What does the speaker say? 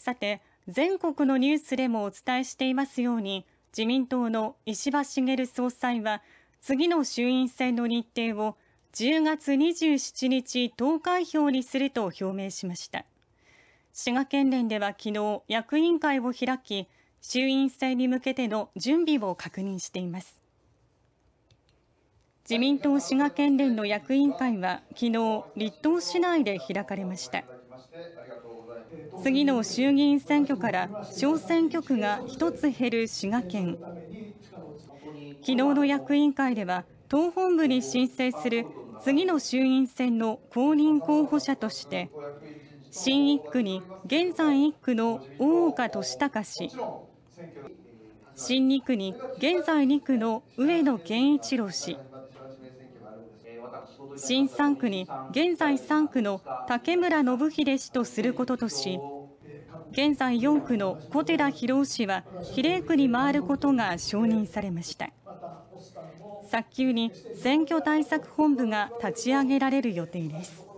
さて全国のニュースでもお伝えしていますように自民党の石破茂総裁は次の衆院選の日程を10月27日投開票にすると表明しました。滋賀県連では昨日役員会を開き衆院選に向けての準備を確認しています。自民党滋賀県連の役員会は昨日立東市内で開かれました。次の衆議院選挙から小選挙区が1つ減る滋賀県。昨日の役員会では党本部に申請する次の衆院選の公認候補者として新1区に現在1区の大岡俊孝氏新2区に現在2区の上野健一郎氏新3区に現在3区の竹村信秀氏とすることとし現在4区の小寺博夫氏は比例区に回ることが承認されました。早急に選挙対策本部が立ち上げられる予定です。